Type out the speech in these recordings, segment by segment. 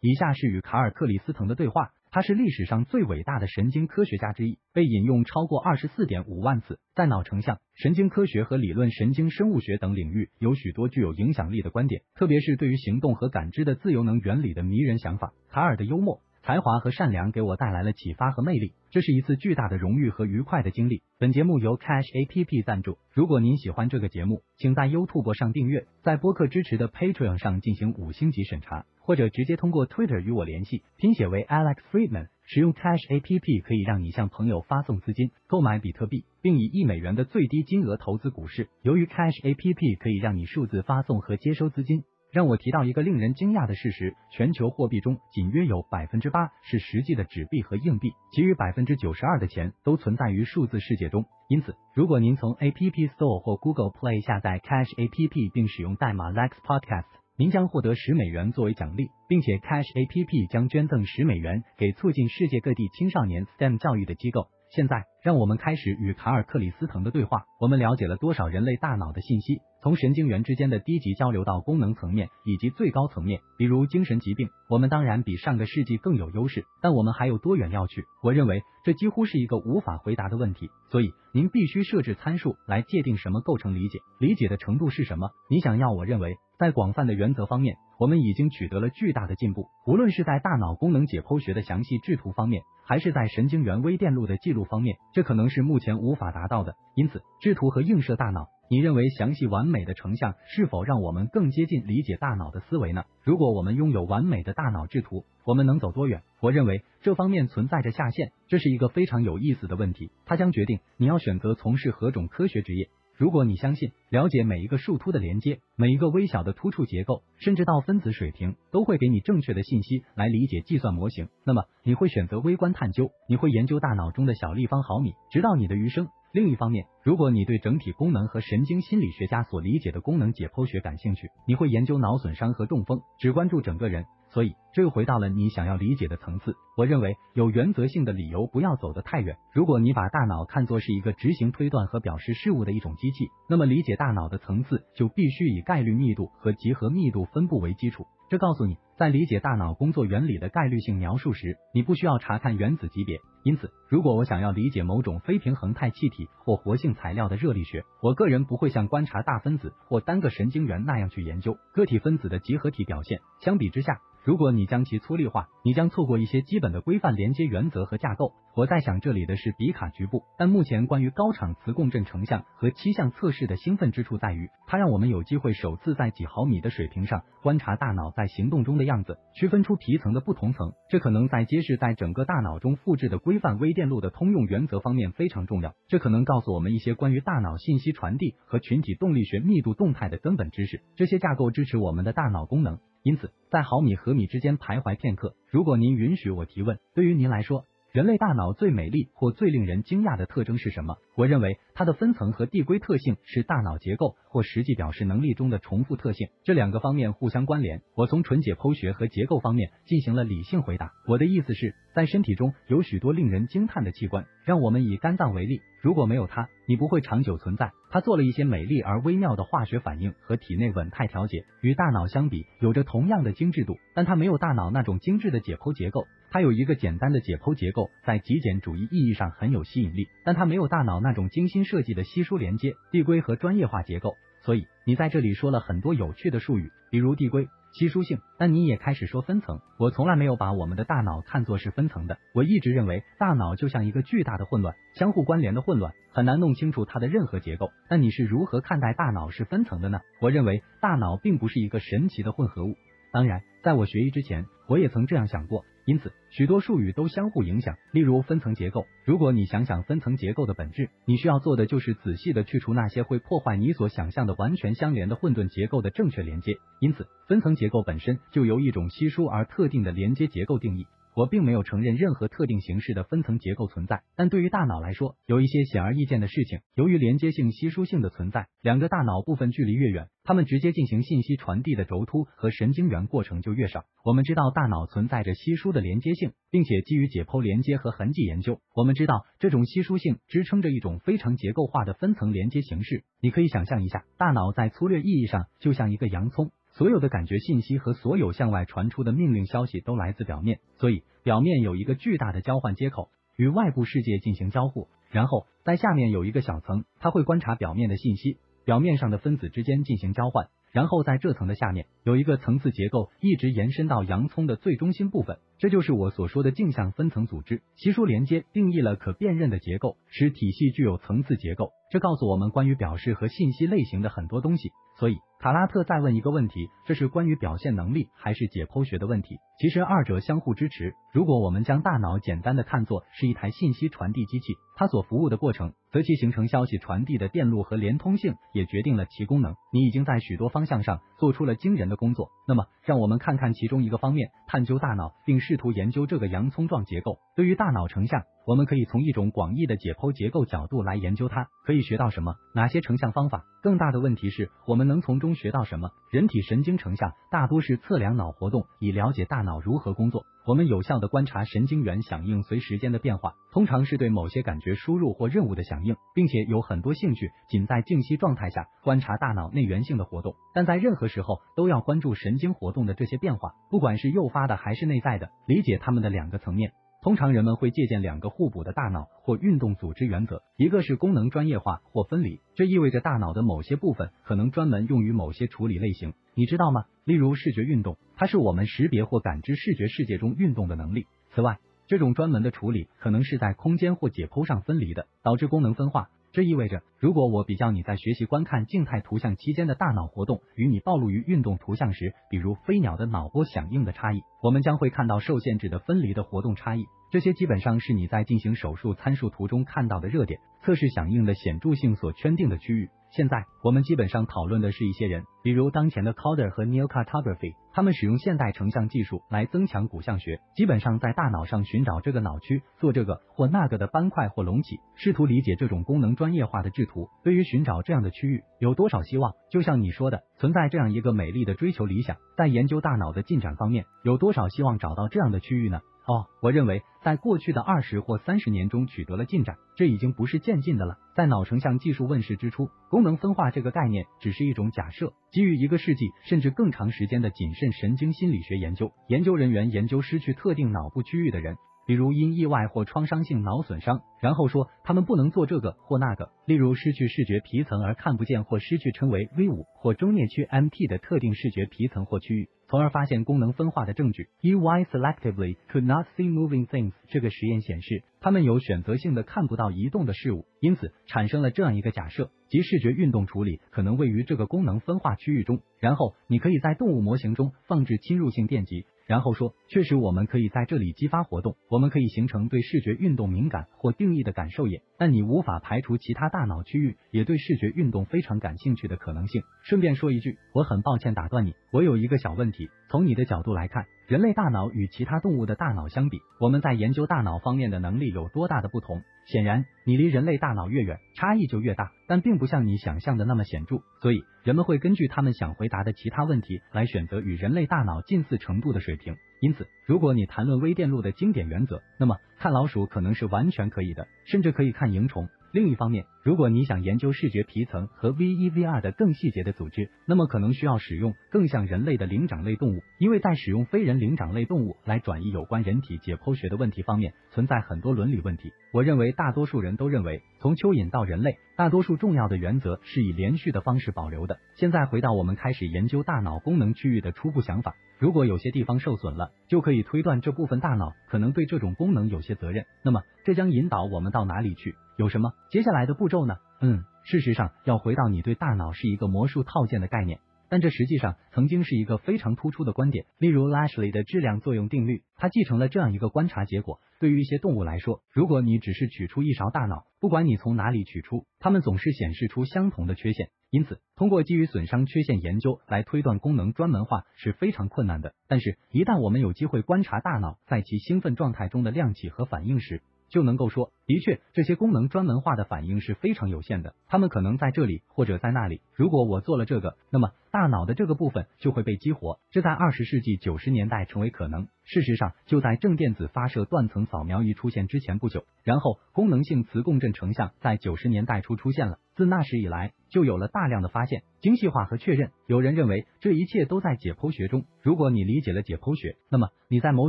以下是与卡尔克里斯滕的对话。他是历史上最伟大的神经科学家之一，被引用超过二十四点五万次。在脑成像、神经科学和理论神经生物学等领域，有许多具有影响力的观点，特别是对于行动和感知的自由能原理的迷人想法。卡尔的幽默。才华和善良给我带来了启发和魅力，这是一次巨大的荣誉和愉快的经历。本节目由 Cash APP 赞助。如果您喜欢这个节目，请在 YouTube 上订阅，在播客支持的 Patreon 上进行五星级审查，或者直接通过 Twitter 与我联系，拼写为 Alex Friedman。使用 Cash APP 可以让你向朋友发送资金，购买比特币，并以一美元的最低金额投资股市。由于 Cash APP 可以让你数字发送和接收资金。让我提到一个令人惊讶的事实：全球货币中仅约有百分之八是实际的纸币和硬币，其余百分之九十二的钱都存在于数字世界中。因此，如果您从 App Store 或 Google Play 下载 Cash App 并使用代码 Lex Podcast，您将获得十美元作为奖励，并且 Cash App 将捐赠十美元给促进世界各地青少年 STEM 教育的机构。现在，让我们开始与卡尔克里斯滕的对话。我们了解了多少人类大脑的信息？从神经元之间的低级交流到功能层面以及最高层面，比如精神疾病，我们当然比上个世纪更有优势，但我们还有多远要去？我认为这几乎是一个无法回答的问题。所以，您必须设置参数来界定什么构成理解，理解的程度是什么？你想要我认为，在广泛的原则方面。我们已经取得了巨大的进步，无论是在大脑功能解剖学的详细制图方面，还是在神经元微电路的记录方面，这可能是目前无法达到的。因此，制图和映射大脑，你认为详细完美的成像是否让我们更接近理解大脑的思维呢？如果我们拥有完美的大脑制图，我们能走多远？我认为这方面存在着下限，这是一个非常有意思的问题，它将决定你要选择从事何种科学职业。如果你相信了解每一个树突的连接，每一个微小的突触结构，甚至到分子水平，都会给你正确的信息来理解计算模型，那么你会选择微观探究，你会研究大脑中的小立方毫米，直到你的余生。另一方面，如果你对整体功能和神经心理学家所理解的功能解剖学感兴趣，你会研究脑损伤和中风，只关注整个人。所以，这又回到了你想要理解的层次。我认为有原则性的理由不要走得太远。如果你把大脑看作是一个执行推断和表示事物的一种机器，那么理解大脑的层次就必须以概率密度和集合密度分布为基础。这告诉你，在理解大脑工作原理的概率性描述时，你不需要查看原子级别。因此，如果我想要理解某种非平衡态气体或活性材料的热力学，我个人不会像观察大分子或单个神经元那样去研究个体分子的集合体表现。相比之下，如果你将其粗粒化，你将错过一些基本的规范连接原则和架构。我在想这里的是比卡局部，但目前关于高场磁共振成像和七项测试的兴奋之处在于，它让我们有机会首次在几毫米的水平上观察大脑在行动中的样子，区分出皮层的不同层。这可能在揭示在整个大脑中复制的规范微电路的通用原则方面非常重要。这可能告诉我们一些关于大脑信息传递和群体动力学密度动态的根本知识。这些架构支持我们的大脑功能。因此，在毫米和米之间徘徊片刻。如果您允许我提问，对于您来说，人类大脑最美丽或最令人惊讶的特征是什么？我认为它的分层和递归特性是大脑结构或实际表示能力中的重复特性，这两个方面互相关联。我从纯解剖学和结构方面进行了理性回答。我的意思是，在身体中有许多令人惊叹的器官。让我们以肝脏为例，如果没有它，你不会长久存在。它做了一些美丽而微妙的化学反应和体内稳态调节，与大脑相比有着同样的精致度，但它没有大脑那种精致的解剖结构。它有一个简单的解剖结构，在极简主义意义上很有吸引力，但它没有大脑那种精心设计的稀疏连接、递归和专业化结构。所以你在这里说了很多有趣的术语，比如递归、稀疏性，但你也开始说分层。我从来没有把我们的大脑看作是分层的，我一直认为大脑就像一个巨大的混乱，相互关联的混乱，很难弄清楚它的任何结构。那你是如何看待大脑是分层的呢？我认为大脑并不是一个神奇的混合物。当然，在我学医之前，我也曾这样想过。因此，许多术语都相互影响。例如分层结构。如果你想想分层结构的本质，你需要做的就是仔细的去除那些会破坏你所想象的完全相连的混沌结构的正确连接。因此，分层结构本身就由一种稀疏而特定的连接结构定义。我并没有承认任何特定形式的分层结构存在，但对于大脑来说，有一些显而易见的事情。由于连接性稀疏性的存在，两个大脑部分距离越远，它们直接进行信息传递的轴突和神经元过程就越少。我们知道大脑存在着稀疏的连接性，并且基于解剖连接和痕迹研究，我们知道这种稀疏性支撑着一种非常结构化的分层连接形式。你可以想象一下，大脑在粗略意义上就像一个洋葱。所有的感觉信息和所有向外传出的命令消息都来自表面，所以表面有一个巨大的交换接口，与外部世界进行交互。然后在下面有一个小层，它会观察表面的信息，表面上的分子之间进行交换。然后在这层的下面有一个层次结构，一直延伸到洋葱的最中心部分，这就是我所说的镜像分层组织。习书连接定义了可辨认的结构，使体系具有层次结构。这告诉我们关于表示和信息类型的很多东西。所以卡拉特再问一个问题：这是关于表现能力还是解剖学的问题？其实二者相互支持。如果我们将大脑简单的看作是一台信息传递机器，它所服务的过程，则其形成消息传递的电路和连通性也决定了其功能。你已经在许多方向上做出了惊人的工作。那么，让我们看看其中一个方面，探究大脑，并试图研究这个洋葱状结构。对于大脑成像。我们可以从一种广义的解剖结构角度来研究它，可以学到什么？哪些成像方法？更大的问题是，我们能从中中学到什么？人体神经成像大多是测量脑活动，以了解大脑如何工作。我们有效的观察神经元响应随时间的变化，通常是对某些感觉输入或任务的响应，并且有很多兴趣仅在静息状态下观察大脑内源性的活动。但在任何时候都要关注神经活动的这些变化，不管是诱发的还是内在的，理解它们的两个层面。通常人们会借鉴两个互补的大脑或运动组织原则，一个是功能专业化或分离，这意味着大脑的某些部分可能专门用于某些处理类型，你知道吗？例如视觉运动，它是我们识别或感知视觉世界中运动的能力。此外，这种专门的处理可能是在空间或解剖上分离的，导致功能分化。这意味着，如果我比较你在学习观看静态图像期间的大脑活动与你暴露于运动图像时，比如飞鸟的脑波响应的差异，我们将会看到受限制的分离的活动差异。这些基本上是你在进行手术参数图中看到的热点测试响应的显著性所圈定的区域。现在我们基本上讨论的是一些人，比如当前的 Calder 和 Neo Cartography，他们使用现代成像技术来增强骨相学，基本上在大脑上寻找这个脑区，做这个或那个的斑块或隆起，试图理解这种功能专业化的制图对于寻找这样的区域有多少希望。就像你说的，存在这样一个美丽的追求理想，在研究大脑的进展方面，有多少希望找到这样的区域呢？哦，我认为在过去的二十或三十年中取得了进展，这已经不是渐进的了。在脑成像技术问世之初，功能分化这个概念只是一种假设。基于一个世纪甚至更长时间的谨慎神经心理学研究，研究人员研究失去特定脑部区域的人。比如因意外或创伤性脑损伤，然后说他们不能做这个或那个，例如失去视觉皮层而看不见或失去称为 V 五或中颞区 MT 的特定视觉皮层或区域，从而发现功能分化的证据。EY selectively could not see moving things。这个实验显示，他们有选择性的看不到移动的事物，因此产生了这样一个假设，即视觉运动处理可能位于这个功能分化区域中。然后你可以在动物模型中放置侵入性电极。然后说，确实我们可以在这里激发活动，我们可以形成对视觉运动敏感或定义的感受野，但你无法排除其他大脑区域也对视觉运动非常感兴趣的可能性。顺便说一句，我很抱歉打断你，我有一个小问题，从你的角度来看。人类大脑与其他动物的大脑相比，我们在研究大脑方面的能力有多大的不同？显然，你离人类大脑越远，差异就越大，但并不像你想象的那么显著。所以，人们会根据他们想回答的其他问题来选择与人类大脑近似程度的水平。因此，如果你谈论微电路的经典原则，那么看老鼠可能是完全可以的，甚至可以看蝇虫。另一方面，如果你想研究视觉皮层和 V 一 V 二的更细节的组织，那么可能需要使用更像人类的灵长类动物，因为在使用非人灵长类动物来转移有关人体解剖学的问题方面，存在很多伦理问题。我认为大多数人都认为，从蚯蚓到人类，大多数重要的原则是以连续的方式保留的。现在回到我们开始研究大脑功能区域的初步想法，如果有些地方受损了，就可以推断这部分大脑可能对这种功能有些责任。那么，这将引导我们到哪里去？有什么接下来的步骤呢？嗯，事实上要回到你对大脑是一个魔术套件的概念，但这实际上曾经是一个非常突出的观点。例如 Lashley 的质量作用定律，它继承了这样一个观察结果：对于一些动物来说，如果你只是取出一勺大脑，不管你从哪里取出，它们总是显示出相同的缺陷。因此，通过基于损伤缺陷研究来推断功能专门化是非常困难的。但是，一旦我们有机会观察大脑在其兴奋状态中的亮起和反应时，就能够说，的确，这些功能专门化的反应是非常有限的，它们可能在这里或者在那里。如果我做了这个，那么大脑的这个部分就会被激活，这在二十世纪九十年代成为可能。事实上，就在正电子发射断层扫描仪出现之前不久，然后功能性磁共振成像在九十年代初出现了。自那时以来，就有了大量的发现、精细化和确认。有人认为这一切都在解剖学中。如果你理解了解剖学，那么你在某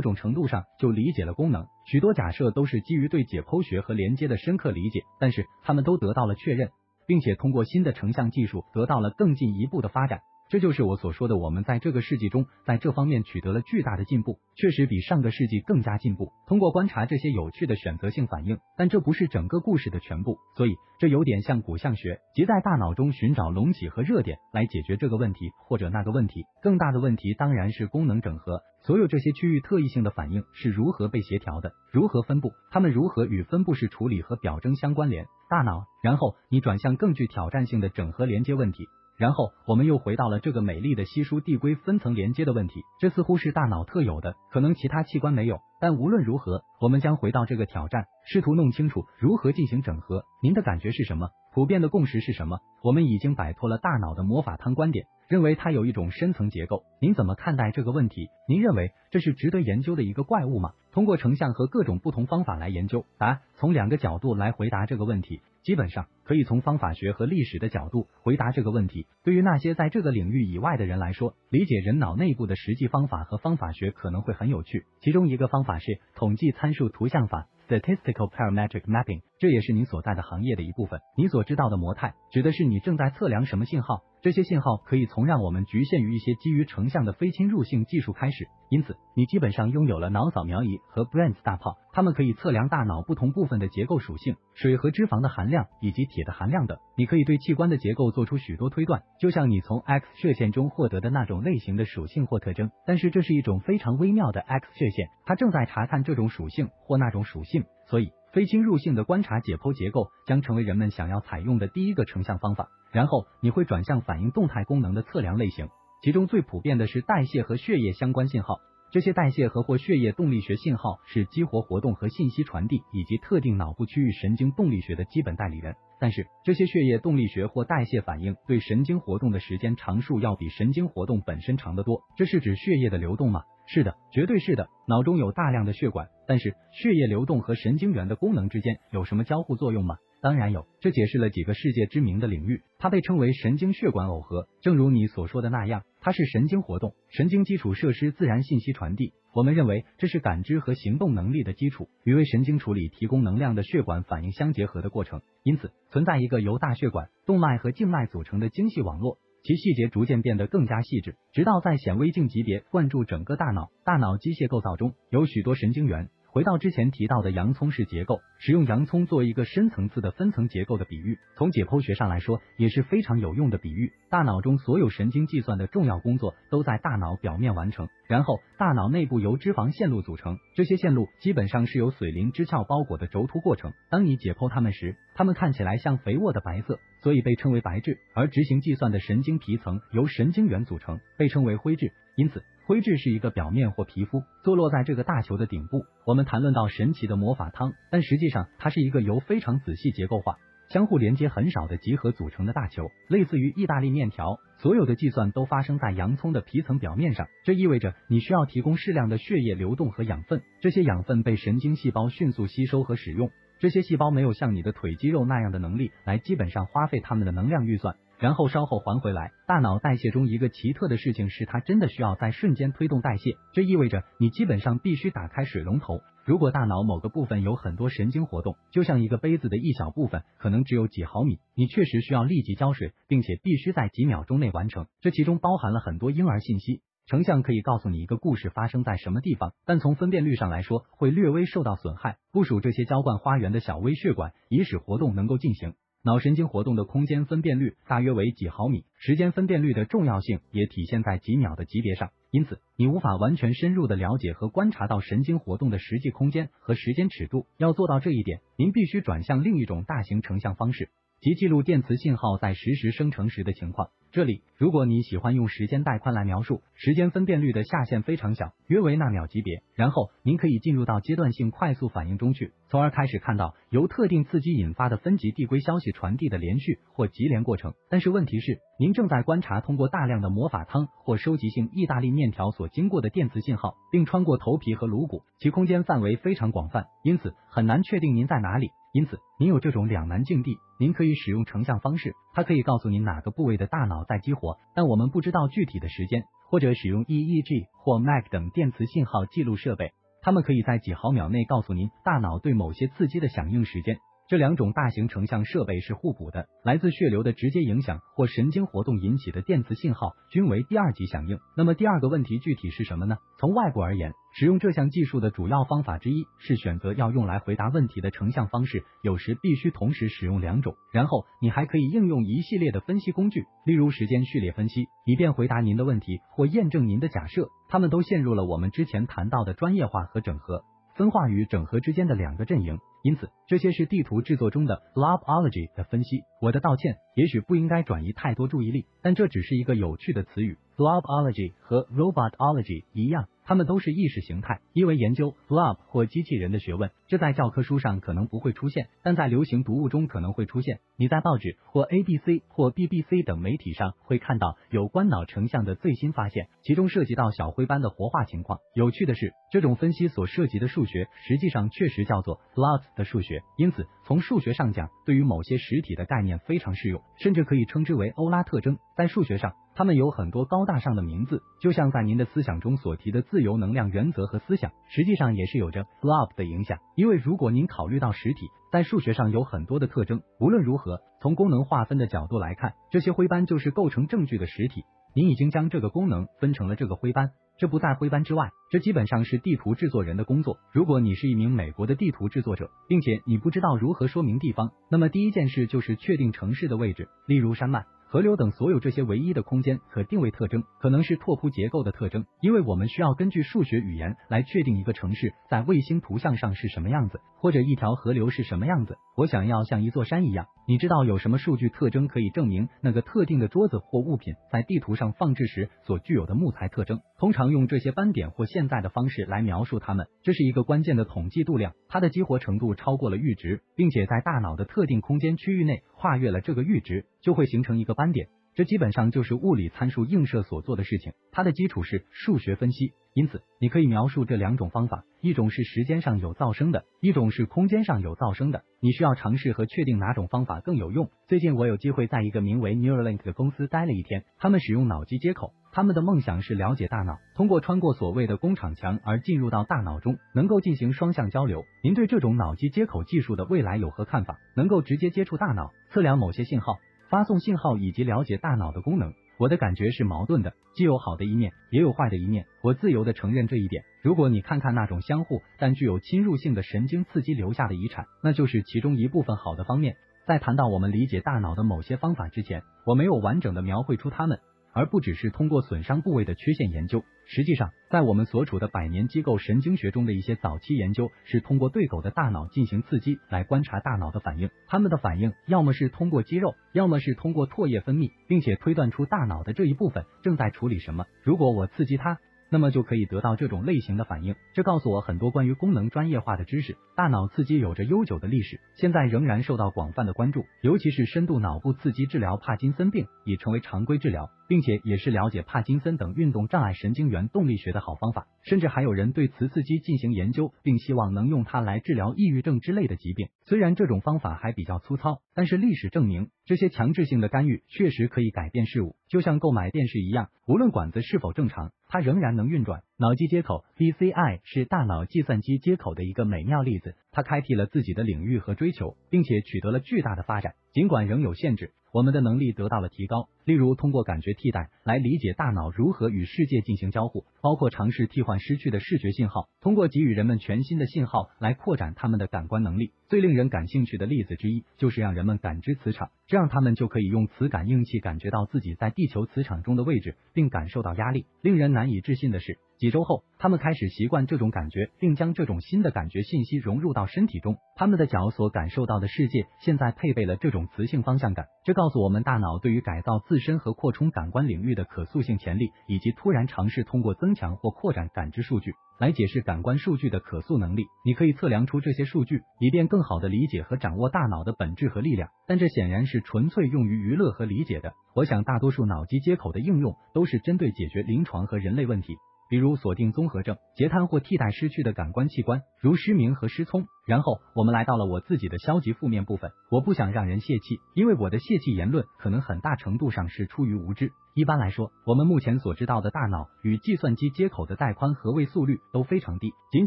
种程度上就理解了功能。许多假设都是基于对解剖学和连接的深刻理解，但是他们都得到了确认，并且通过新的成像技术得到了更进一步的发展。这就是我所说的，我们在这个世纪中，在这方面取得了巨大的进步，确实比上个世纪更加进步。通过观察这些有趣的选择性反应，但这不是整个故事的全部，所以这有点像骨相学，即在大脑中寻找隆起和热点来解决这个问题或者那个问题。更大的问题当然是功能整合，所有这些区域特异性的反应是如何被协调的，如何分布，它们如何与分布式处理和表征相关联。大脑，然后你转向更具挑战性的整合连接问题。然后我们又回到了这个美丽的稀疏递归分层连接的问题，这似乎是大脑特有的，可能其他器官没有。但无论如何，我们将回到这个挑战，试图弄清楚如何进行整合。您的感觉是什么？普遍的共识是什么？我们已经摆脱了大脑的魔法汤观点，认为它有一种深层结构。您怎么看待这个问题？您认为这是值得研究的一个怪物吗？通过成像和各种不同方法来研究。答：从两个角度来回答这个问题。基本上可以从方法学和历史的角度回答这个问题。对于那些在这个领域以外的人来说，理解人脑内部的实际方法和方法学可能会很有趣。其中一个方法是统计参数图像法。Statistical parametric mapping，这也是你所在的行业的一部分。你所知道的模态，指的是你正在测量什么信号。这些信号可以从让我们局限于一些基于成像的非侵入性技术开始。因此，你基本上拥有了脑扫描仪和 Brains 大炮，它们可以测量大脑不同部分的结构属性，水和脂肪的含量以及铁的含量等。你可以对器官的结构做出许多推断，就像你从 X 射线中获得的那种类型的属性或特征。但是，这是一种非常微妙的 X 射线，它正在查看这种属性或那种属性。所以，非侵入性的观察解剖结构将成为人们想要采用的第一个成像方法。然后，你会转向反应动态功能的测量类型，其中最普遍的是代谢和血液相关信号。这些代谢和或血液动力学信号是激活活动和信息传递以及特定脑部区域神经动力学的基本代理人。但是，这些血液动力学或代谢反应对神经活动的时间长数要比神经活动本身长得多。这是指血液的流动吗？是的，绝对是的。脑中有大量的血管，但是血液流动和神经元的功能之间有什么交互作用吗？当然有，这解释了几个世界知名的领域。它被称为神经血管耦合。正如你所说的那样，它是神经活动、神经基础设施自然信息传递。我们认为这是感知和行动能力的基础，与为神经处理提供能量的血管反应相结合的过程。因此，存在一个由大血管、动脉和静脉组成的精细网络，其细节逐渐变得更加细致，直到在显微镜级别灌注整个大脑。大脑机械构造中有许多神经元。回到之前提到的洋葱式结构，使用洋葱做一个深层次的分层结构的比喻，从解剖学上来说也是非常有用的比喻。大脑中所有神经计算的重要工作都在大脑表面完成，然后大脑内部由脂肪线路组成，这些线路基本上是由髓磷脂鞘包裹的轴突过程。当你解剖它们时，它们看起来像肥沃的白色，所以被称为白质。而执行计算的神经皮层由神经元组成，被称为灰质。因此。灰质是一个表面或皮肤，坐落在这个大球的顶部。我们谈论到神奇的魔法汤，但实际上它是一个由非常仔细结构化、相互连接很少的集合组成的大球，类似于意大利面条。所有的计算都发生在洋葱的皮层表面上，这意味着你需要提供适量的血液流动和养分，这些养分被神经细胞迅速吸收和使用。这些细胞没有像你的腿肌肉那样的能力来基本上花费它们的能量预算。然后稍后还回来。大脑代谢中一个奇特的事情是，它真的需要在瞬间推动代谢。这意味着你基本上必须打开水龙头。如果大脑某个部分有很多神经活动，就像一个杯子的一小部分，可能只有几毫米，你确实需要立即浇水，并且必须在几秒钟内完成。这其中包含了很多婴儿信息。成像可以告诉你一个故事发生在什么地方，但从分辨率上来说，会略微受到损害。部署这些浇灌花园的小微血管，以使活动能够进行。脑神经活动的空间分辨率大约为几毫米，时间分辨率的重要性也体现在几秒的级别上。因此，你无法完全深入的了解和观察到神经活动的实际空间和时间尺度。要做到这一点，您必须转向另一种大型成像方式，即记录电磁信号在实时生成时的情况。这里，如果你喜欢用时间带宽来描述，时间分辨率的下限非常小，约为纳秒级别。然后，您可以进入到阶段性快速反应中去，从而开始看到由特定刺激引发的分级递归消息传递的连续或级联过程。但是问题是，您正在观察通过大量的魔法汤或收集性意大利面条所经过的电磁信号，并穿过头皮和颅骨，其空间范围非常广泛，因此很难确定您在哪里。因此，您有这种两难境地，您可以使用成像方式，它可以告诉您哪个部位的大脑在激活，但我们不知道具体的时间，或者使用 EEG 或 MAC 等电磁信号记录设备，它们可以在几毫秒内告诉您大脑对某些刺激的响应时间。这两种大型成像设备是互补的，来自血流的直接影响或神经活动引起的电磁信号均为第二级响应。那么第二个问题具体是什么呢？从外部而言，使用这项技术的主要方法之一是选择要用来回答问题的成像方式，有时必须同时使用两种。然后你还可以应用一系列的分析工具，例如时间序列分析，以便回答您的问题或验证您的假设。他们都陷入了我们之前谈到的专业化和整合。分化与整合之间的两个阵营，因此这些是地图制作中的 blobology 的分析。我的道歉，也许不应该转移太多注意力，但这只是一个有趣的词语。blobology 和 robotology 一样。他们都是意识形态，因为研究 blob 或机器人的学问，这在教科书上可能不会出现，但在流行读物中可能会出现。你在报纸或 ABC 或 BBC 等媒体上会看到有关脑成像的最新发现，其中涉及到小灰斑的活化情况。有趣的是，这种分析所涉及的数学实际上确实叫做 blob 的数学，因此从数学上讲，对于某些实体的概念非常适用，甚至可以称之为欧拉特征。在数学上。它们有很多高大上的名字，就像在您的思想中所提的自由能量原则和思想，实际上也是有着 blob 的影响。因为如果您考虑到实体在数学上有很多的特征，无论如何，从功能划分的角度来看，这些灰斑就是构成证据的实体。您已经将这个功能分成了这个灰斑，这不在灰斑之外。这基本上是地图制作人的工作。如果你是一名美国的地图制作者，并且你不知道如何说明地方，那么第一件事就是确定城市的位置，例如山脉。河流等所有这些唯一的空间和定位特征，可能是拓扑结构的特征，因为我们需要根据数学语言来确定一个城市在卫星图像上是什么样子，或者一条河流是什么样子。我想要像一座山一样，你知道有什么数据特征可以证明那个特定的桌子或物品在地图上放置时所具有的木材特征？通常用这些斑点或现在的方式来描述它们，这是一个关键的统计度量，它的激活程度超过了阈值，并且在大脑的特定空间区域内跨越了这个阈值，就会形成一个斑点。这基本上就是物理参数映射所做的事情，它的基础是数学分析。因此，你可以描述这两种方法：一种是时间上有噪声的，一种是空间上有噪声的。你需要尝试和确定哪种方法更有用。最近我有机会在一个名为 Neuralink 的公司待了一天，他们使用脑机接口，他们的梦想是了解大脑，通过穿过所谓的工厂墙而进入到大脑中，能够进行双向交流。您对这种脑机接口技术的未来有何看法？能够直接接触大脑，测量某些信号。发送信号以及了解大脑的功能，我的感觉是矛盾的，既有好的一面，也有坏的一面。我自由的承认这一点。如果你看看那种相互但具有侵入性的神经刺激留下的遗产，那就是其中一部分好的方面。在谈到我们理解大脑的某些方法之前，我没有完整的描绘出它们。而不只是通过损伤部位的缺陷研究。实际上，在我们所处的百年机构神经学中的一些早期研究，是通过对狗的大脑进行刺激来观察大脑的反应。他们的反应要么是通过肌肉，要么是通过唾液分泌，并且推断出大脑的这一部分正在处理什么。如果我刺激它。那么就可以得到这种类型的反应，这告诉我很多关于功能专业化的知识。大脑刺激有着悠久的历史，现在仍然受到广泛的关注，尤其是深度脑部刺激治疗帕金森病已成为常规治疗，并且也是了解帕金森等运动障碍神经元动力学的好方法。甚至还有人对磁刺激进行研究，并希望能用它来治疗抑郁症之类的疾病。虽然这种方法还比较粗糙，但是历史证明这些强制性的干预确实可以改变事物，就像购买电视一样，无论管子是否正常。它仍然能运转。脑机接口 BCI 是大脑计算机接口的一个美妙例子，它开辟了自己的领域和追求，并且取得了巨大的发展。尽管仍有限制，我们的能力得到了提高。例如，通过感觉替代来理解大脑如何与世界进行交互，包括尝试替换失去的视觉信号，通过给予人们全新的信号来扩展他们的感官能力。最令人感兴趣的例子之一，就是让人们感知磁场，这样他们就可以用磁感应器感觉到自己在地球磁场中的位置，并感受到压力。令人难以置信的是。几周后，他们开始习惯这种感觉，并将这种新的感觉信息融入到身体中。他们的脚所感受到的世界现在配备了这种磁性方向感，这告诉我们大脑对于改造自身和扩充感官领域的可塑性潜力，以及突然尝试通过增强或扩展感知数据来解释感官数据的可塑能力。你可以测量出这些数据，以便更好的理解和掌握大脑的本质和力量。但这显然是纯粹用于娱乐和理解的。我想大多数脑机接口的应用都是针对解决临床和人类问题。比如锁定综合症、截瘫或替代失去的感官器官，如失明和失聪。然后我们来到了我自己的消极负面部分。我不想让人泄气，因为我的泄气言论可能很大程度上是出于无知。一般来说，我们目前所知道的大脑与计算机接口的带宽和位速率都非常低，仅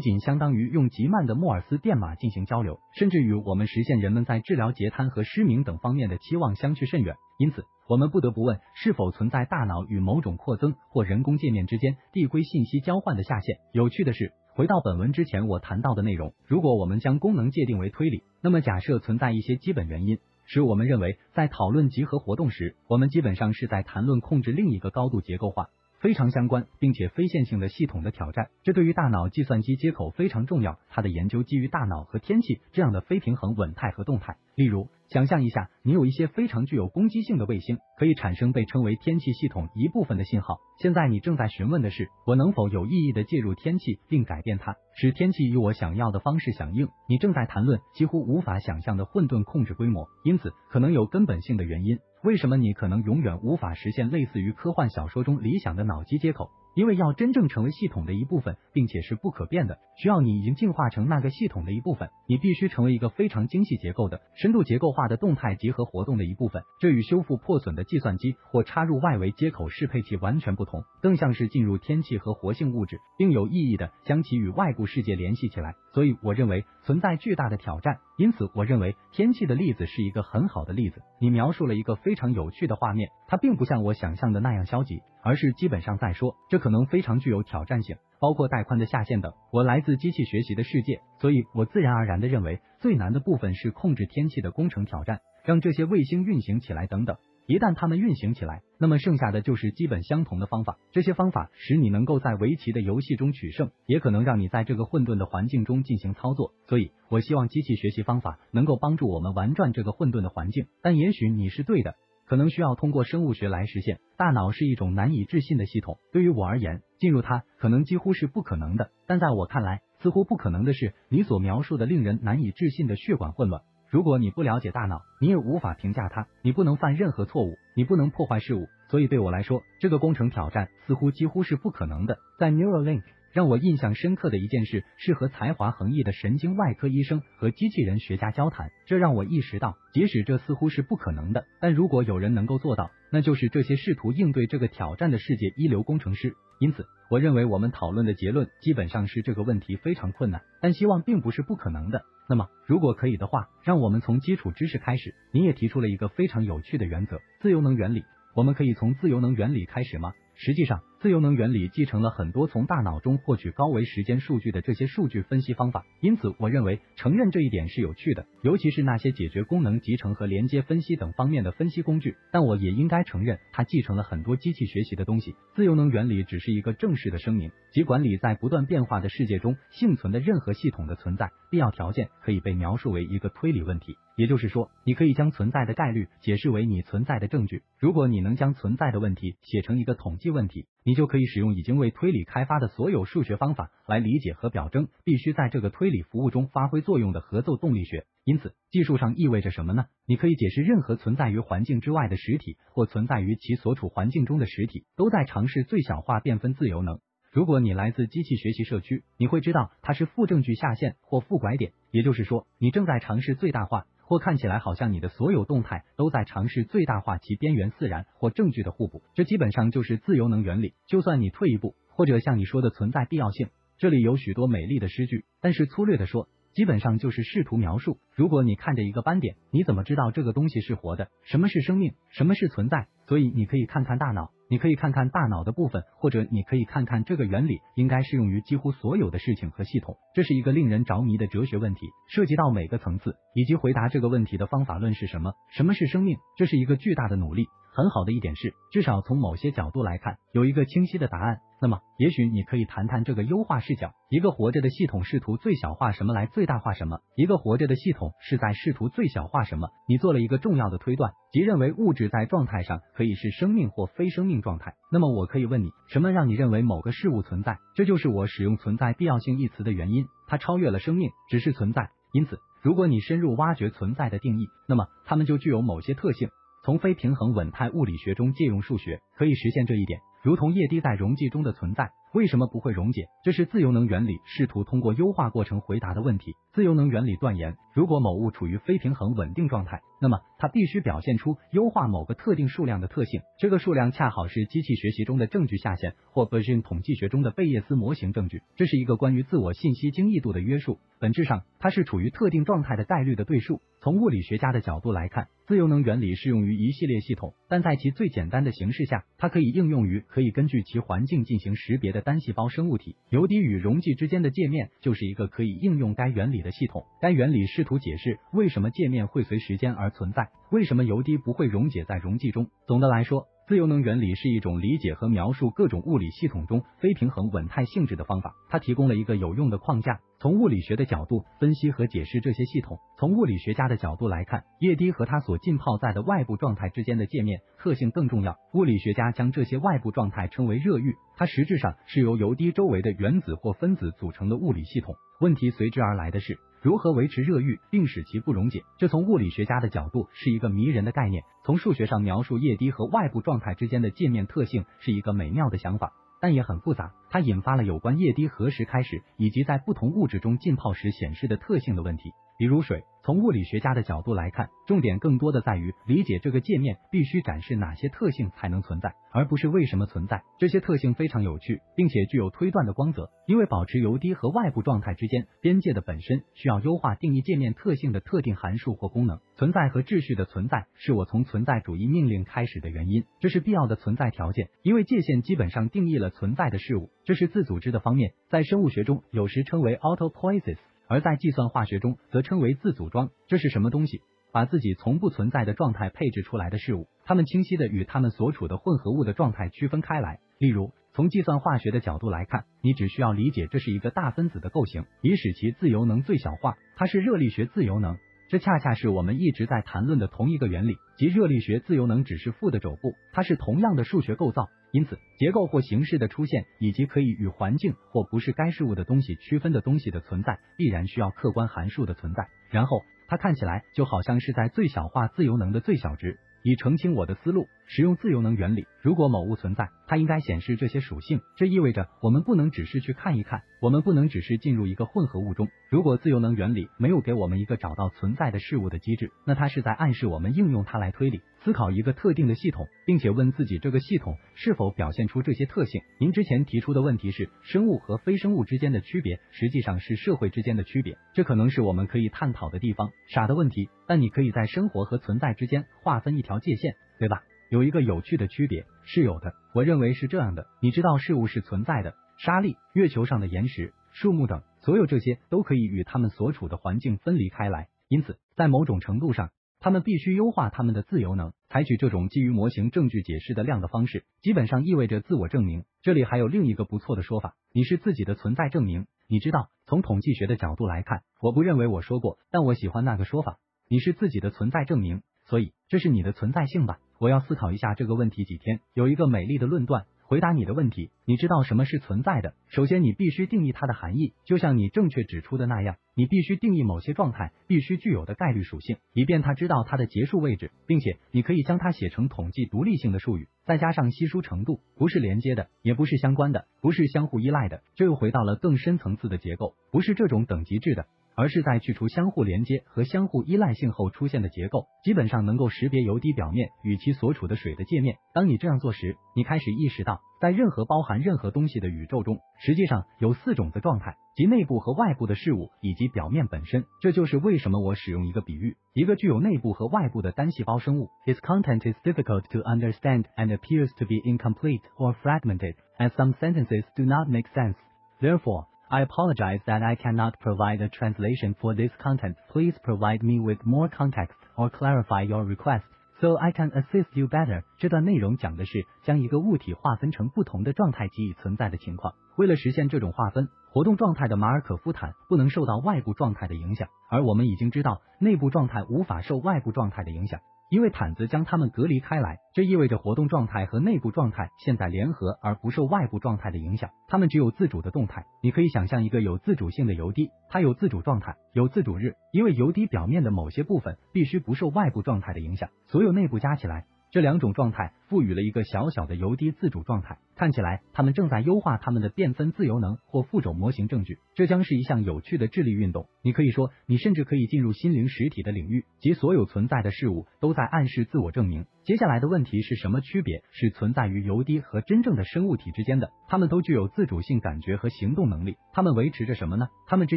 仅相当于用极慢的莫尔斯电码进行交流，甚至与我们实现人们在治疗截瘫和失明等方面的期望相去甚远。因此，我们不得不问，是否存在大脑与某种扩增或人工界面之间递归信息交换的下限？有趣的是。回到本文之前我谈到的内容，如果我们将功能界定为推理，那么假设存在一些基本原因，使我们认为在讨论集合活动时，我们基本上是在谈论控制另一个高度结构化。非常相关并且非线性的系统的挑战，这对于大脑计算机接口非常重要。它的研究基于大脑和天气这样的非平衡稳态和动态。例如，想象一下，你有一些非常具有攻击性的卫星，可以产生被称为天气系统一部分的信号。现在你正在询问的是，我能否有意义的介入天气并改变它，使天气以我想要的方式响应？你正在谈论几乎无法想象的混沌控制规模，因此可能有根本性的原因。为什么你可能永远无法实现类似于科幻小说中理想的脑机接口？因为要真正成为系统的一部分，并且是不可变的，需要你已经进化成那个系统的一部分。你必须成为一个非常精细结构的、深度结构化的动态结合活动的一部分。这与修复破损的计算机或插入外围接口适配器完全不同，更像是进入天气和活性物质，并有意义的将其与外部世界联系起来。所以，我认为存在巨大的挑战。因此，我认为天气的例子是一个很好的例子。你描述了一个非常有趣的画面，它并不像我想象的那样消极，而是基本上在说这可能非常具有挑战性，包括带宽的下限等。我来自机器学习的世界，所以我自然而然的认为最难的部分是控制天气的工程挑战，让这些卫星运行起来等等。一旦它们运行起来，那么剩下的就是基本相同的方法。这些方法使你能够在围棋的游戏中取胜，也可能让你在这个混沌的环境中进行操作。所以，我希望机器学习方法能够帮助我们玩转这个混沌的环境。但也许你是对的，可能需要通过生物学来实现。大脑是一种难以置信的系统，对于我而言，进入它可能几乎是不可能的。但在我看来，似乎不可能的是你所描述的令人难以置信的血管混乱。如果你不了解大脑，你也无法评价它。你不能犯任何错误，你不能破坏事物。所以对我来说，这个工程挑战似乎几乎是不可能的。在 Neuralink，让我印象深刻的一件事是和才华横溢的神经外科医生和机器人学家交谈。这让我意识到，即使这似乎是不可能的，但如果有人能够做到，那就是这些试图应对这个挑战的世界一流工程师。因此，我认为我们讨论的结论基本上是这个问题非常困难，但希望并不是不可能的。那么，如果可以的话，让我们从基础知识开始。你也提出了一个非常有趣的原则——自由能原理。我们可以从自由能原理开始吗？实际上，自由能原理继承了很多从大脑中获取高维时间数据的这些数据分析方法，因此我认为承认这一点是有趣的，尤其是那些解决功能集成和连接分析等方面的分析工具。但我也应该承认，它继承了很多机器学习的东西。自由能原理只是一个正式的声明，即管理在不断变化的世界中幸存的任何系统的存在必要条件可以被描述为一个推理问题。也就是说，你可以将存在的概率解释为你存在的证据。如果你能将存在的问题写成一个统计问题，你就可以使用已经为推理开发的所有数学方法来理解和表征必须在这个推理服务中发挥作用的合奏动力学。因此，技术上意味着什么呢？你可以解释任何存在于环境之外的实体或存在于其所处环境中的实体都在尝试最小化变分自由能。如果你来自机器学习社区，你会知道它是负证据下限或负拐点，也就是说，你正在尝试最大化。或看起来好像你的所有动态都在尝试最大化其边缘自然或证据的互补，这基本上就是自由能原理。就算你退一步，或者像你说的存在必要性，这里有许多美丽的诗句，但是粗略的说，基本上就是试图描述。如果你看着一个斑点，你怎么知道这个东西是活的？什么是生命？什么是存在？所以你可以看看大脑。你可以看看大脑的部分，或者你可以看看这个原理应该适用于几乎所有的事情和系统。这是一个令人着迷的哲学问题，涉及到每个层次，以及回答这个问题的方法论是什么？什么是生命？这是一个巨大的努力。很好的一点是，至少从某些角度来看，有一个清晰的答案。那么，也许你可以谈谈这个优化视角：一个活着的系统试图最小化什么来最大化什么？一个活着的系统是在试图最小化什么？你做了一个重要的推断，即认为物质在状态上可以是生命或非生命状态。那么，我可以问你，什么让你认为某个事物存在？这就是我使用“存在必要性”一词的原因。它超越了生命，只是存在。因此，如果你深入挖掘存在的定义，那么它们就具有某些特性。从非平衡稳态物理学中借用数学，可以实现这一点，如同液滴在溶剂中的存在。为什么不会溶解？这是自由能原理试图通过优化过程回答的问题。自由能原理断言，如果某物处于非平衡稳定状态，那么它必须表现出优化某个特定数量的特性。这个数量恰好是机器学习中的证据下限，或 Bayesian 统计学中的贝叶斯模型证据。这是一个关于自我信息精益度的约束，本质上它是处于特定状态的概率的对数。从物理学家的角度来看，自由能原理适用于一系列系统，但在其最简单的形式下，它可以应用于可以根据其环境进行识别的单细胞生物体。油滴与溶剂之间的界面就是一个可以应用该原理的系统。该原理试图解释为什么界面会随时间而存在，为什么油滴不会溶解在溶剂中。总的来说，自由能原理是一种理解和描述各种物理系统中非平衡稳态性质的方法。它提供了一个有用的框架，从物理学的角度分析和解释这些系统。从物理学家的角度来看，液滴和它所浸泡在的外部状态之间的界面特性更重要。物理学家将这些外部状态称为热域，它实质上是由油滴周围的原子或分子组成的物理系统。问题随之而来的是。如何维持热浴并使其不溶解？这从物理学家的角度是一个迷人的概念。从数学上描述液滴和外部状态之间的界面特性是一个美妙的想法，但也很复杂。它引发了有关液滴何时开始以及在不同物质中浸泡时显示的特性的问题。比如水，从物理学家的角度来看，重点更多的在于理解这个界面必须展示哪些特性才能存在，而不是为什么存在。这些特性非常有趣，并且具有推断的光泽，因为保持油滴和外部状态之间边界的本身需要优化定义界面特性的特定函数或功能。存在和秩序的存在是我从存在主义命令开始的原因，这是必要的存在条件，因为界限基本上定义了存在的事物。这是自组织的方面，在生物学中有时称为 autopoiesis。而在计算化学中，则称为自组装。这是什么东西？把自己从不存在的状态配置出来的事物，它们清晰的与它们所处的混合物的状态区分开来。例如，从计算化学的角度来看，你只需要理解这是一个大分子的构型，以使其自由能最小化。它是热力学自由能。这恰恰是我们一直在谈论的同一个原理，即热力学自由能只是负的轴部，它是同样的数学构造，因此结构或形式的出现，以及可以与环境或不是该事物的东西区分的东西的存在，必然需要客观函数的存在。然后它看起来就好像是在最小化自由能的最小值。以澄清我的思路，使用自由能原理。如果某物存在，它应该显示这些属性。这意味着我们不能只是去看一看，我们不能只是进入一个混合物中。如果自由能原理没有给我们一个找到存在的事物的机制，那它是在暗示我们应用它来推理、思考一个特定的系统，并且问自己这个系统是否表现出这些特性。您之前提出的问题是生物和非生物之间的区别，实际上是社会之间的区别。这可能是我们可以探讨的地方。傻的问题，但你可以在生活和存在之间划分一条界限，对吧？有一个有趣的区别是有的，我认为是这样的。你知道事物是存在的，沙粒、月球上的岩石、树木等，所有这些都可以与他们所处的环境分离开来。因此，在某种程度上，他们必须优化他们的自由能。采取这种基于模型证据解释的量的方式，基本上意味着自我证明。这里还有另一个不错的说法：你是自己的存在证明。你知道，从统计学的角度来看，我不认为我说过，但我喜欢那个说法：你是自己的存在证明。所以，这是你的存在性吧？我要思考一下这个问题几天。有一个美丽的论断回答你的问题。你知道什么是存在的？首先，你必须定义它的含义，就像你正确指出的那样，你必须定义某些状态必须具有的概率属性，以便他知道它的结束位置，并且你可以将它写成统计独立性的术语，再加上稀疏程度，不是连接的，也不是相关的，不是相互依赖的。这又回到了更深层次的结构，不是这种等级制的。而是在去除相互连接和相互依赖性后出现的结构，基本上能够识别油滴表面与其所处的水的界面。当你这样做时，你开始意识到，在任何包含任何东西的宇宙中，实际上有四种子状态，即内部和外部的事物以及表面本身。这就是为什么我使用一个比喻：一个具有内部和外部的单细胞生物，its content is difficult to understand and appears to be incomplete or fragmented, and some sentences do not make sense. Therefore, I apologize that I cannot provide a translation for this content. Please provide me with more context or clarify your request so I can assist you better. 这段内容讲的是将一个物体划分成不同的状态及已存在的情况。为了实现这种划分， 活动状态的马尔可夫坦不能受到外部状态的影响，而我们已经知道内部状态无法受外部状态的影响。因为毯子将它们隔离开来，这意味着活动状态和内部状态现在联合而不受外部状态的影响，它们只有自主的动态。你可以想象一个有自主性的油滴，它有自主状态，有自主日，因为油滴表面的某些部分必须不受外部状态的影响，所有内部加起来，这两种状态赋予了一个小小的油滴自主状态。看起来他们正在优化他们的变分自由能或副轴模型证据，这将是一项有趣的智力运动。你可以说，你甚至可以进入心灵实体的领域，即所有存在的事物都在暗示自我证明。接下来的问题是什么区别是存在于油滴和真正的生物体之间的？它们都具有自主性感觉和行动能力，它们维持着什么呢？它们之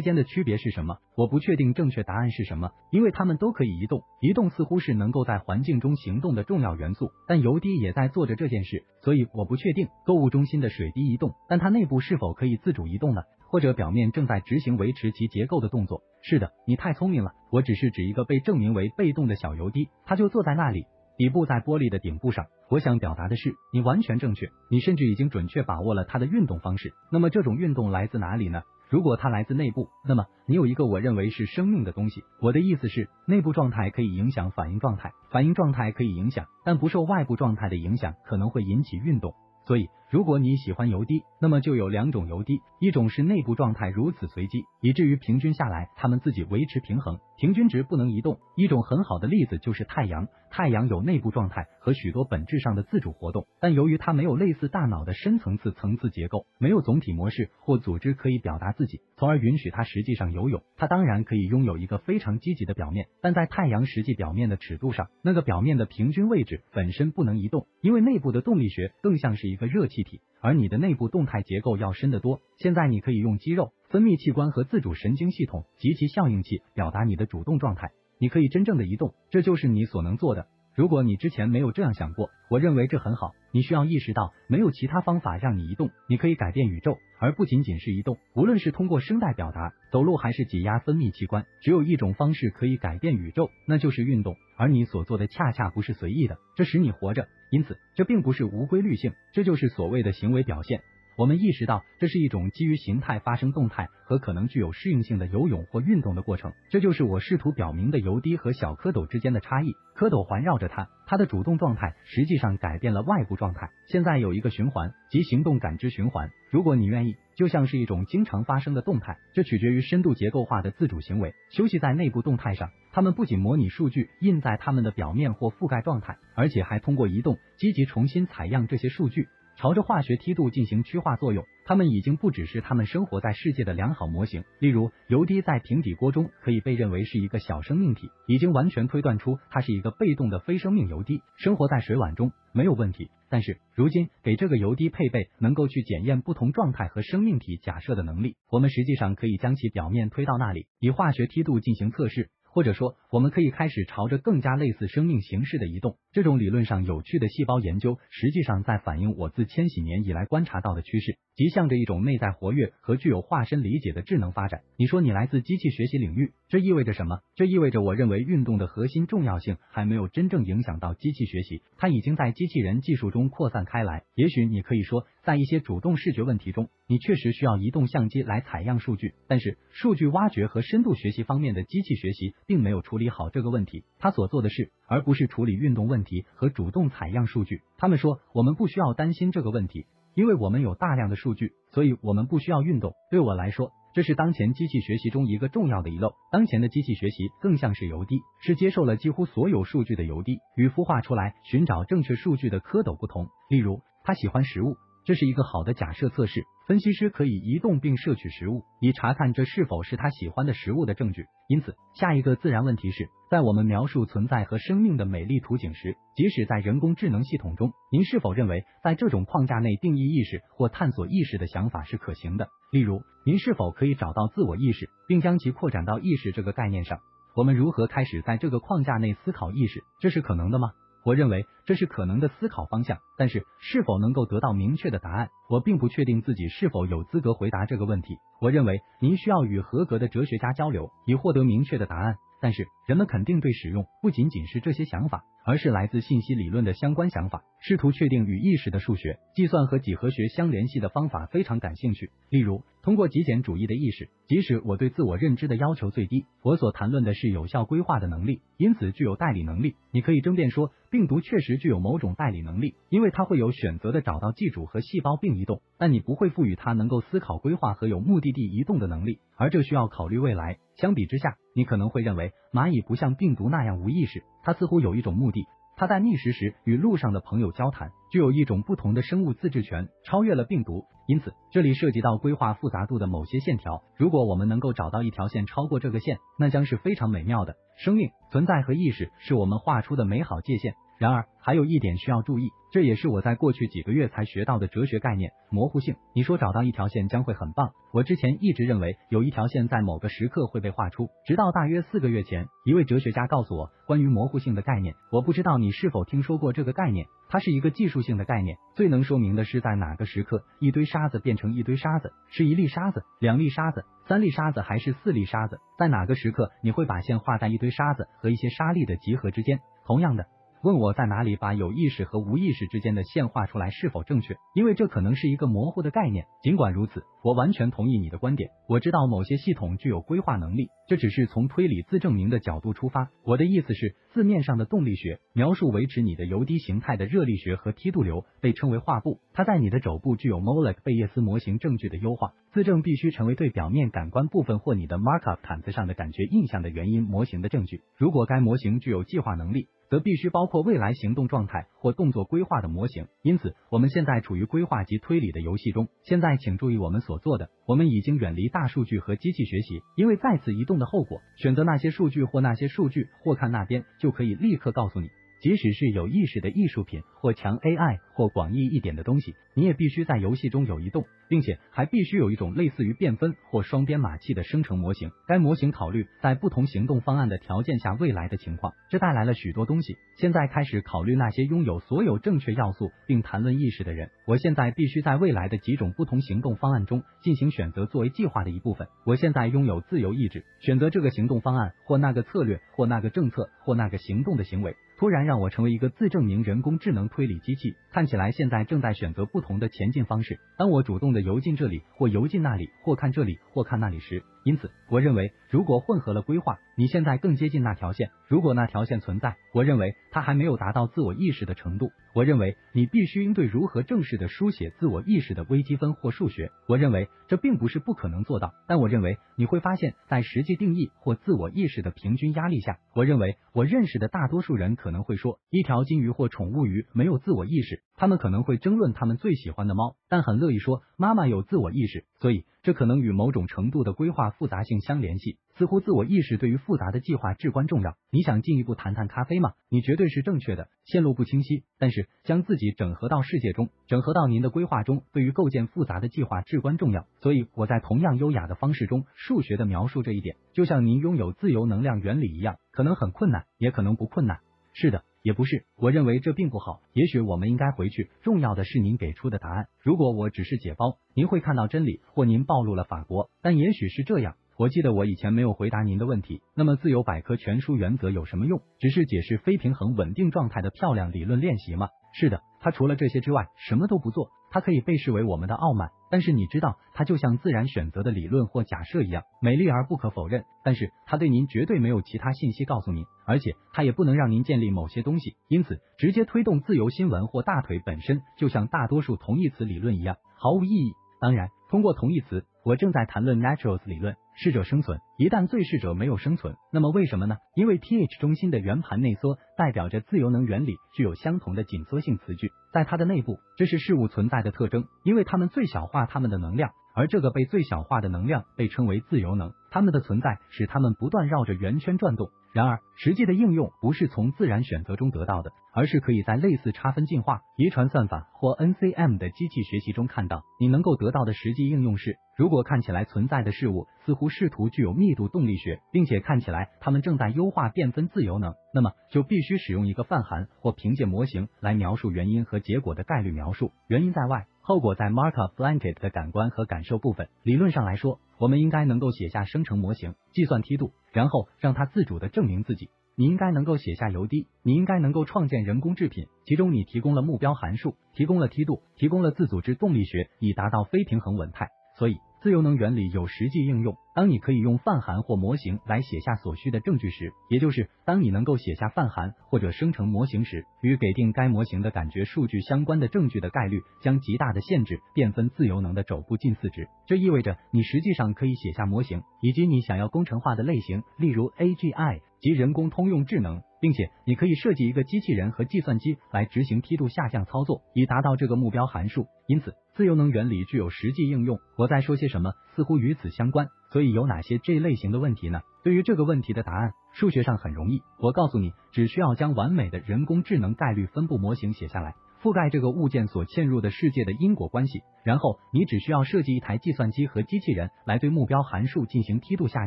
间的区别是什么？我不确定正确答案是什么，因为它们都可以移动，移动似乎是能够在环境中行动的重要元素，但油滴也在做着这件事，所以我不确定购物中心的水滴移动，但它内部是否可以自主移动呢？或者表面正在执行维持其结构的动作？是的，你太聪明了，我只是指一个被证明为被动的小油滴，它就坐在那里。底部在玻璃的顶部上。我想表达的是，你完全正确，你甚至已经准确把握了它的运动方式。那么这种运动来自哪里呢？如果它来自内部，那么你有一个我认为是生命的东西。我的意思是，内部状态可以影响反应状态，反应状态可以影响，但不受外部状态的影响，可能会引起运动。所以，如果你喜欢油滴，那么就有两种油滴，一种是内部状态如此随机，以至于平均下来，它们自己维持平衡，平均值不能移动。一种很好的例子就是太阳，太阳有内部状态和许多本质上的自主活动，但由于它没有类似大脑的深层次层次结构，没有总体模式或组织可以表达自己，从而允许它实际上游泳。它当然可以拥有一个非常积极的表面，但在太阳实际表面的尺度上，那个表面的平均位置本身不能移动，因为内部的动力学更像是一个热气气体。而你的内部动态结构要深得多。现在你可以用肌肉、分泌器官和自主神经系统及其效应器表达你的主动状态。你可以真正的移动，这就是你所能做的。如果你之前没有这样想过，我认为这很好。你需要意识到，没有其他方法让你移动。你可以改变宇宙，而不仅仅是移动。无论是通过声带表达、走路，还是挤压分泌器官，只有一种方式可以改变宇宙，那就是运动。而你所做的恰恰不是随意的，这使你活着。因此，这并不是无规律性，这就是所谓的行为表现。我们意识到，这是一种基于形态发生动态和可能具有适应性的游泳或运动的过程。这就是我试图表明的油滴和小蝌蚪之间的差异。蝌蚪环绕着它，它的主动状态实际上改变了外部状态。现在有一个循环，即行动感知循环。如果你愿意，就像是一种经常发生的动态。这取决于深度结构化的自主行为。休息在内部动态上，它们不仅模拟数据印在它们的表面或覆盖状态，而且还通过移动积极重新采样这些数据。朝着化学梯度进行趋化作用，它们已经不只是它们生活在世界的良好模型。例如，油滴在平底锅中可以被认为是一个小生命体，已经完全推断出它是一个被动的非生命油滴，生活在水碗中没有问题。但是，如今给这个油滴配备能够去检验不同状态和生命体假设的能力，我们实际上可以将其表面推到那里，以化学梯度进行测试。或者说，我们可以开始朝着更加类似生命形式的移动。这种理论上有趣的细胞研究，实际上在反映我自千禧年以来观察到的趋势，即向着一种内在活跃和具有化身理解的智能发展。你说你来自机器学习领域，这意味着什么？这意味着我认为运动的核心重要性还没有真正影响到机器学习，它已经在机器人技术中扩散开来。也许你可以说，在一些主动视觉问题中，你确实需要移动相机来采样数据，但是数据挖掘和深度学习方面的机器学习并没有处理好这个问题。他所做的事，而不是处理运动问题和主动采样数据。他们说，我们不需要担心这个问题，因为我们有大量的数据，所以我们不需要运动。对我来说，这是当前机器学习中一个重要的遗漏。当前的机器学习更像是油滴，是接受了几乎所有数据的油滴。与孵化出来寻找正确数据的蝌蚪不同，例如，他喜欢食物。这是一个好的假设测试。分析师可以移动并摄取食物，以查看这是否是他喜欢的食物的证据。因此，下一个自然问题是，在我们描述存在和生命的美丽图景时，即使在人工智能系统中，您是否认为在这种框架内定义意识或探索意识的想法是可行的？例如，您是否可以找到自我意识，并将其扩展到意识这个概念上？我们如何开始在这个框架内思考意识？这是可能的吗？我认为这是可能的思考方向，但是是否能够得到明确的答案，我并不确定自己是否有资格回答这个问题。我认为您需要与合格的哲学家交流，以获得明确的答案。但是人们肯定对使用不仅仅是这些想法，而是来自信息理论的相关想法，试图确定与意识的数学、计算和几何学相联系的方法非常感兴趣。例如，通过极简主义的意识，即使我对自我认知的要求最低，我所谈论的是有效规划的能力，因此具有代理能力。你可以争辩说，病毒确实具有某种代理能力，因为它会有选择的找到寄主和细胞并移动，但你不会赋予它能够思考规划和有目的地移动的能力，而这需要考虑未来。相比之下，你可能会认为蚂蚁不像病毒那样无意识，它似乎有一种目的。它在觅食时与路上的朋友交谈，具有一种不同的生物自治权，超越了病毒。因此，这里涉及到规划复杂度的某些线条。如果我们能够找到一条线超过这个线，那将是非常美妙的。生命存在和意识是我们画出的美好界限。然而，还有一点需要注意，这也是我在过去几个月才学到的哲学概念——模糊性。你说找到一条线将会很棒，我之前一直认为有一条线在某个时刻会被画出，直到大约四个月前，一位哲学家告诉我关于模糊性的概念。我不知道你是否听说过这个概念，它是一个技术性的概念，最能说明的是在哪个时刻一堆沙子变成一堆沙子，是一粒沙子、两粒沙子、三粒沙子还是四粒沙子？在哪个时刻你会把线画在一堆沙子和一些沙粒的集合之间？同样的。问我在哪里把有意识和无意识之间的线画出来是否正确？因为这可能是一个模糊的概念。尽管如此，我完全同意你的观点。我知道某些系统具有规划能力，这只是从推理自证明的角度出发。我的意思是，字面上的动力学描述维持你的油滴形态的热力学和梯度流，被称为画布。它在你的肘部具有 Molek 贝叶斯模型证据的优化。自证必须成为对表面感官部分或你的 Markup 毯子上的感觉印象的原因模型的证据。如果该模型具有计划能力。则必须包括未来行动状态或动作规划的模型。因此，我们现在处于规划及推理的游戏中。现在，请注意我们所做的，我们已经远离大数据和机器学习，因为再次移动的后果，选择那些数据或那些数据，或看那边，就可以立刻告诉你。即使是有意识的艺术品或强 AI 或广义一点的东西，你也必须在游戏中有移动，并且还必须有一种类似于变分或双编码器的生成模型。该模型考虑在不同行动方案的条件下未来的情况，这带来了许多东西。现在开始考虑那些拥有所有正确要素并谈论意识的人。我现在必须在未来的几种不同行动方案中进行选择作为计划的一部分。我现在拥有自由意志，选择这个行动方案或那个策略或那个政策或那个行动的行为。突然让我成为一个自证明人工智能推理机器，看起来现在正在选择不同的前进方式。当我主动的游进这里或游进那里，或看这里或看那里时，因此我认为，如果混合了规划，你现在更接近那条线。如果那条线存在，我认为它还没有达到自我意识的程度。我认为你必须应对如何正式的书写自我意识的微积分或数学。我认为这并不是不可能做到，但我认为你会发现在实际定义或自我意识的平均压力下，我认为我认识的大多数人可能会说，一条金鱼或宠物鱼没有自我意识。他们可能会争论他们最喜欢的猫，但很乐意说妈妈有自我意识。所以这可能与某种程度的规划复杂性相联系。似乎自我意识对于复杂的计划至关重要。你想进一步谈谈咖啡吗？你绝对是正确的，线路不清晰，但是将自己整合到世界中，整合到您的规划中，对于构建复杂的计划至关重要。所以我在同样优雅的方式中，数学的描述这一点，就像您拥有自由能量原理一样，可能很困难，也可能不困难。是的。也不是，我认为这并不好。也许我们应该回去。重要的是您给出的答案。如果我只是解包，您会看到真理，或您暴露了法国。但也许是这样。我记得我以前没有回答您的问题。那么自由百科全书原则有什么用？只是解释非平衡稳定状态的漂亮理论练习吗？是的，他除了这些之外什么都不做。它可以被视为我们的傲慢，但是你知道，它就像自然选择的理论或假设一样美丽而不可否认。但是它对您绝对没有其他信息告诉您，而且它也不能让您建立某些东西。因此，直接推动自由新闻或大腿本身，就像大多数同义词理论一样，毫无意义。当然，通过同义词，我正在谈论 naturals 理论。适者生存。一旦最适者没有生存，那么为什么呢？因为 th 中心的圆盘内缩代表着自由能原理具有相同的紧缩性词句，在它的内部，这是事物存在的特征，因为它们最小化它们的能量，而这个被最小化的能量被称为自由能。它们的存在使它们不断绕着圆圈转动。然而，实际的应用不是从自然选择中得到的，而是可以在类似差分进化、遗传算法或 NCM 的机器学习中看到。你能够得到的实际应用是，如果看起来存在的事物似乎试图具有密度动力学，并且看起来它们正在优化变分自由能，那么就必须使用一个泛函或凭借模型来描述原因和结果的概率描述。原因在外，后果在 Markup blanket 的感官和感受部分。理论上来说。我们应该能够写下生成模型，计算梯度，然后让他自主的证明自己。你应该能够写下油滴，你应该能够创建人工制品，其中你提供了目标函数，提供了梯度，提供了自组织动力学，以达到非平衡稳态。所以。自由能原理有实际应用。当你可以用泛函或模型来写下所需的证据时，也就是当你能够写下泛函或者生成模型时，与给定该模型的感觉数据相关的证据的概率将极大的限制变分自由能的肘部近似值。这意味着你实际上可以写下模型以及你想要工程化的类型，例如 AGI 及人工通用智能。并且你可以设计一个机器人和计算机来执行梯度下降操作，以达到这个目标函数。因此，自由能原理具有实际应用。我在说些什么，似乎与此相关。所以有哪些这类型的问题呢？对于这个问题的答案，数学上很容易。我告诉你，只需要将完美的人工智能概率分布模型写下来。覆盖这个物件所嵌入的世界的因果关系，然后你只需要设计一台计算机和机器人来对目标函数进行梯度下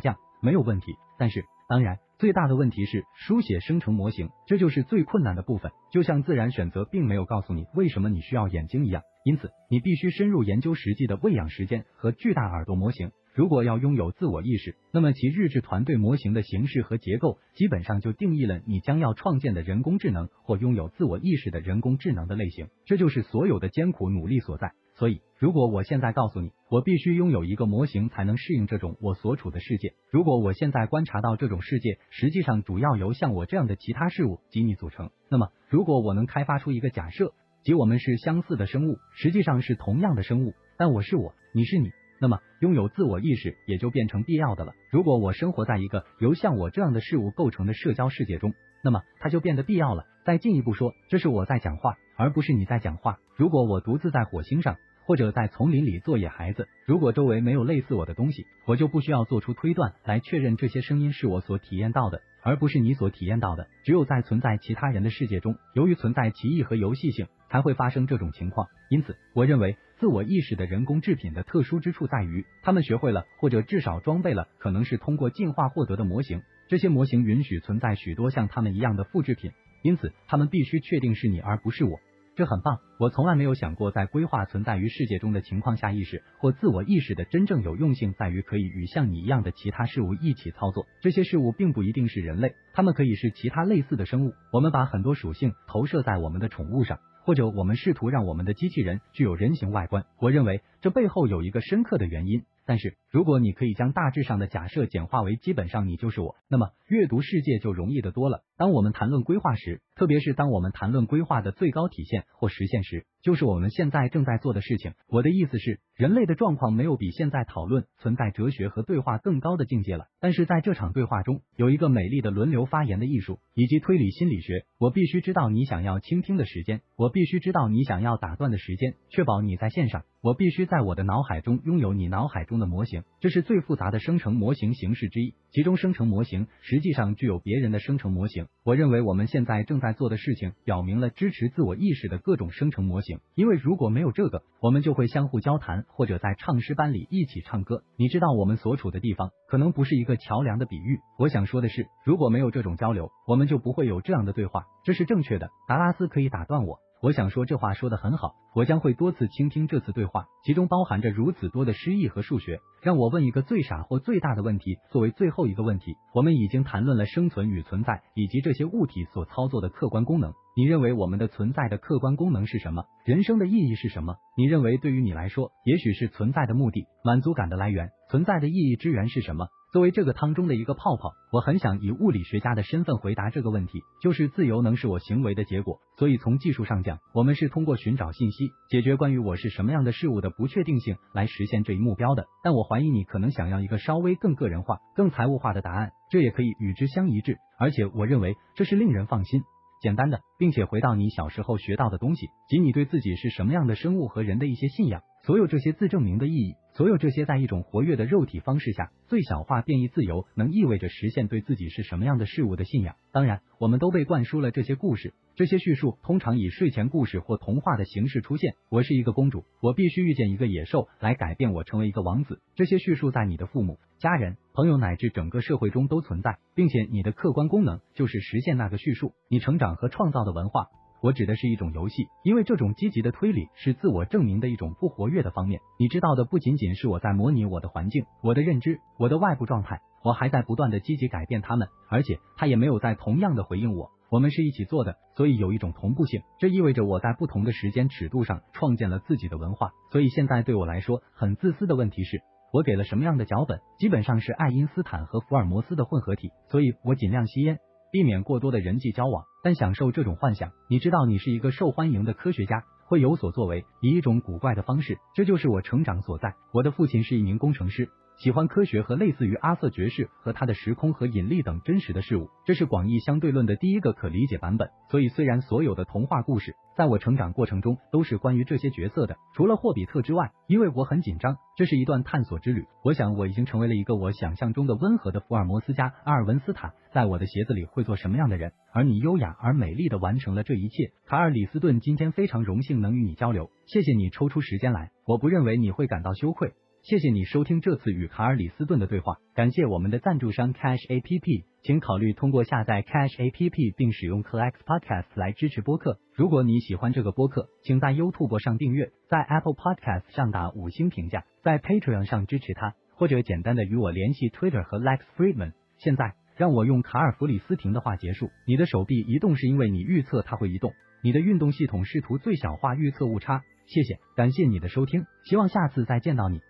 降，没有问题。但是，当然，最大的问题是书写生成模型，这就是最困难的部分。就像自然选择并没有告诉你为什么你需要眼睛一样，因此你必须深入研究实际的喂养时间和巨大耳朵模型。如果要拥有自我意识，那么其日志团队模型的形式和结构，基本上就定义了你将要创建的人工智能或拥有自我意识的人工智能的类型。这就是所有的艰苦努力所在。所以，如果我现在告诉你，我必须拥有一个模型才能适应这种我所处的世界；如果我现在观察到这种世界实际上主要由像我这样的其他事物及你组成，那么如果我能开发出一个假设，即我们是相似的生物，实际上是同样的生物，但我是我，你是你。那么，拥有自我意识也就变成必要的了。如果我生活在一个由像我这样的事物构成的社交世界中，那么它就变得必要了。再进一步说，这是我在讲话，而不是你在讲话。如果我独自在火星上，或者在丛林里做野孩子，如果周围没有类似我的东西，我就不需要做出推断来确认这些声音是我所体验到的，而不是你所体验到的。只有在存在其他人的世界中，由于存在奇异和游戏性，才会发生这种情况。因此，我认为。自我意识的人工制品的特殊之处在于，他们学会了或者至少装备了可能是通过进化获得的模型。这些模型允许存在许多像他们一样的复制品，因此他们必须确定是你而不是我。这很棒。我从来没有想过，在规划存在于世界中的情况下，意识或自我意识的真正有用性在于可以与像你一样的其他事物一起操作。这些事物并不一定是人类，它们可以是其他类似的生物。我们把很多属性投射在我们的宠物上。或者我们试图让我们的机器人具有人形外观，我认为这背后有一个深刻的原因。但是，如果你可以将大致上的假设简化为基本上你就是我，那么阅读世界就容易得多了。当我们谈论规划时，特别是当我们谈论规划的最高体现或实现时，就是我们现在正在做的事情。我的意思是，人类的状况没有比现在讨论存在哲学和对话更高的境界了。但是在这场对话中，有一个美丽的轮流发言的艺术以及推理心理学。我必须知道你想要倾听的时间，我必须知道你想要打断的时间，确保你在线上。我必须在我的脑海中拥有你脑海中的模型，这是最复杂的生成模型形式之一。其中生成模型实际上具有别人的生成模型。我认为我们现在正在做的事情表明了支持自我意识的各种生成模型，因为如果没有这个，我们就会相互交谈，或者在唱诗班里一起唱歌。你知道我们所处的地方可能不是一个桥梁的比喻。我想说的是，如果没有这种交流，我们就不会有这样的对话。这是正确的。达拉斯可以打断我。我想说这话说的很好，我将会多次倾听这次对话，其中包含着如此多的诗意和数学。让我问一个最傻或最大的问题，作为最后一个问题。我们已经谈论了生存与存在，以及这些物体所操作的客观功能。你认为我们的存在的客观功能是什么？人生的意义是什么？你认为对于你来说，也许是存在的目的、满足感的来源。存在的意义之源是什么？作为这个汤中的一个泡泡，我很想以物理学家的身份回答这个问题，就是自由能是我行为的结果。所以从技术上讲，我们是通过寻找信息，解决关于我是什么样的事物的不确定性来实现这一目标的。但我怀疑你可能想要一个稍微更个人化、更财务化的答案，这也可以与之相一致。而且我认为这是令人放心、简单的，并且回到你小时候学到的东西，及你对自己是什么样的生物和人的一些信仰。所有这些自证明的意义，所有这些在一种活跃的肉体方式下最小化变异自由，能意味着实现对自己是什么样的事物的信仰。当然，我们都被灌输了这些故事，这些叙述通常以睡前故事或童话的形式出现。我是一个公主，我必须遇见一个野兽来改变我成为一个王子。这些叙述在你的父母、家人、朋友乃至整个社会中都存在，并且你的客观功能就是实现那个叙述。你成长和创造的文化。我指的是一种游戏，因为这种积极的推理是自我证明的一种不活跃的方面。你知道的不仅仅是我在模拟我的环境、我的认知、我的外部状态，我还在不断的积极改变它们，而且他也没有在同样的回应我。我们是一起做的，所以有一种同步性。这意味着我在不同的时间尺度上创建了自己的文化。所以现在对我来说很自私的问题是，我给了什么样的脚本？基本上是爱因斯坦和福尔摩斯的混合体。所以我尽量吸烟。避免过多的人际交往，但享受这种幻想。你知道，你是一个受欢迎的科学家，会有所作为，以一种古怪的方式。这就是我成长所在。我的父亲是一名工程师，喜欢科学和类似于阿瑟爵士和他的时空和引力等真实的事物。这是广义相对论的第一个可理解版本。所以，虽然所有的童话故事在我成长过程中都是关于这些角色的，除了霍比特之外，因为我很紧张，这是一段探索之旅。我想我已经成为了一个我想象中的温和的福尔摩斯家。阿尔文斯塔在我的鞋子里会做什么样的人？而你优雅而美丽的完成了这一切。卡尔里斯顿今天非常荣幸能与你交流，谢谢你抽出时间来。我不认为你会感到羞愧。谢谢你收听这次与卡尔里斯顿的对话，感谢我们的赞助商 Cash A P P，请考虑通过下载 Cash A P P 并使用 Collect Podcast 来支持播客。如果你喜欢这个播客，请在 YouTube 上订阅，在 Apple Podcast 上打五星评价，在 Patreon 上支持他，或者简单的与我联系 Twitter 和 Lex Friedman。现在让我用卡尔弗里斯廷的话结束：你的手臂移动是因为你预测它会移动，你的运动系统试图最小化预测误差。谢谢，感谢你的收听，希望下次再见到你。